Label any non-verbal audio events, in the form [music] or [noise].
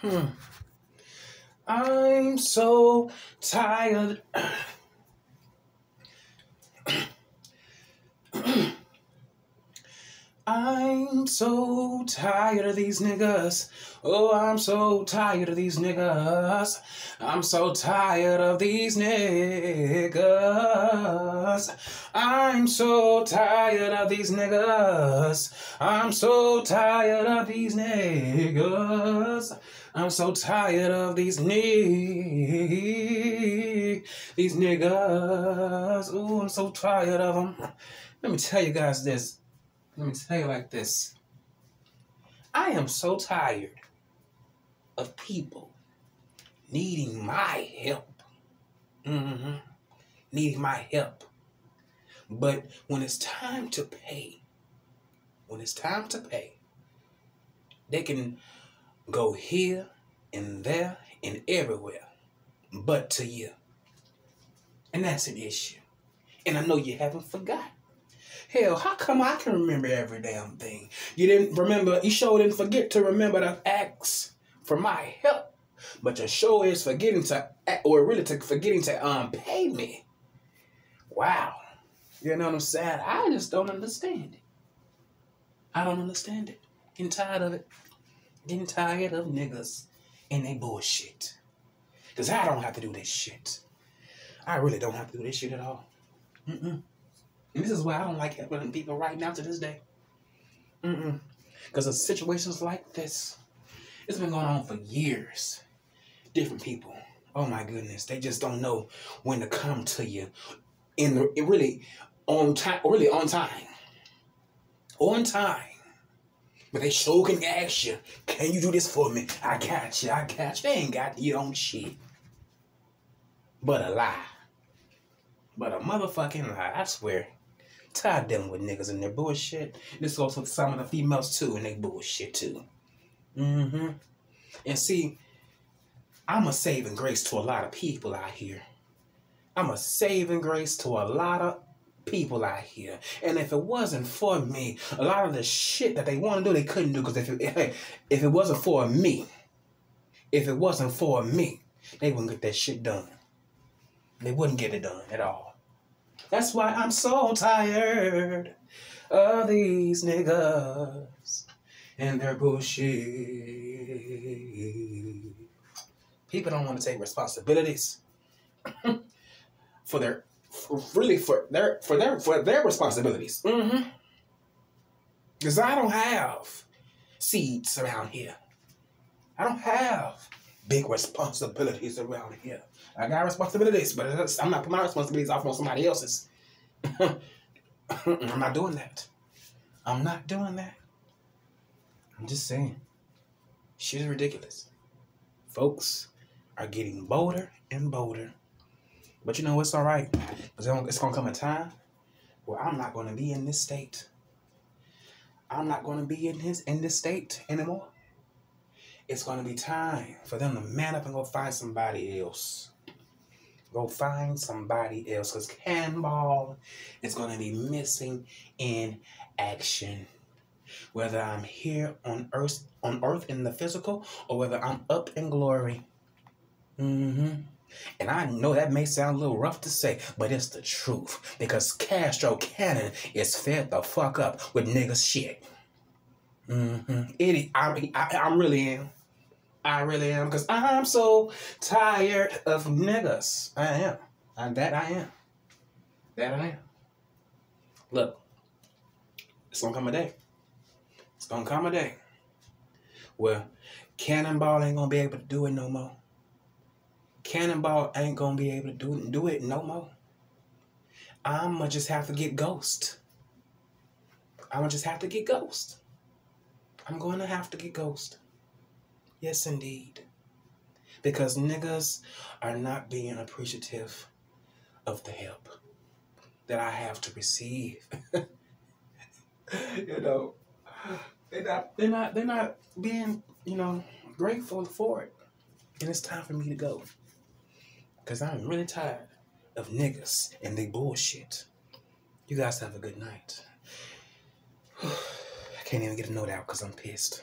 Hmm. I'm so tired. I'm so tired of these niggas. Oh, I'm so tired of these niggas. I'm so tired of these niggas. I'm so tired of these niggas. I'm so tired of these niggas. I'm so tired of these ni- these niggas. Oh, I'm so tired of them. Let me tell you guys this. Let me tell you like this. I am so tired of people needing my help. Mm-hmm. Needing my help. But when it's time to pay, when it's time to pay, they can go here and there and everywhere but to you. And that's an issue. And I know you haven't forgotten. Hell, how come I can remember every damn thing? You didn't remember, you sure didn't forget to remember to ask for my help. But your sure is forgetting to, or really to forgetting to um pay me. Wow. You know what I'm saying? I just don't understand it. I don't understand it. Getting tired of it. Getting tired of niggas and they bullshit. Because I don't have to do this shit. I really don't have to do this shit at all. Mm-mm. And this is why I don't like helping people right now to this day. Mm-mm. Because of situations like this, it's been going on for years. Different people. Oh my goodness. They just don't know when to come to you in the really on time really on time. On time. But they sure can ask you, can you do this for me? I got you, I got you. They ain't got you on shit. But a lie. But a motherfucking lie, I swear. Tired them with niggas and their bullshit. This goes also some of the females too, and they bullshit too. Mm-hmm. And see, I'm a saving grace to a lot of people out here. I'm a saving grace to a lot of people out here. And if it wasn't for me, a lot of the shit that they want to do, they couldn't do. Because if it, [laughs] if it wasn't for me, if it wasn't for me, they wouldn't get that shit done. They wouldn't get it done at all. That's why I'm so tired of these niggas and their bullshit. People don't want to take responsibilities [coughs] for their for really for their for their for their responsibilities. Mm-hmm. Because I don't have seeds around here. I don't have big responsibilities around here. I got responsibilities, but I'm not putting my responsibilities off on somebody else's. [laughs] I'm not doing that. I'm not doing that. I'm just saying. Shit is ridiculous. Folks are getting bolder and bolder. But you know, it's all right. It's going to come a time where I'm not going to be in this state. I'm not going to be in, his, in this state anymore. It's going to be time for them to man up and go find somebody else. Go find somebody else because Cannonball is going to be missing in action. Whether I'm here on earth, on earth in the physical, or whether I'm up in glory. Mm-hmm. And I know that may sound a little rough to say, but it's the truth. Because Castro Cannon is fed the fuck up with nigga shit. Mm-hmm. It, I, I, I really am. I really am because I'm so tired of niggas. I am. And that I am. That I am. Look, it's gonna come a day. It's gonna come a day where Cannonball ain't gonna be able to do it no more. Cannonball ain't gonna be able to do, do it no more. I'ma just have to get ghost. I'ma just have to get ghost. I'm gonna have to get ghost. Yes, indeed. Because niggas are not being appreciative of the help that I have to receive. [laughs] you know, they're not, they're not, they're not being, you know, grateful for it. And it's time for me to go. Because I'm really tired of niggas and they bullshit. You guys have a good night. [sighs] I can't even get a note out because I'm pissed.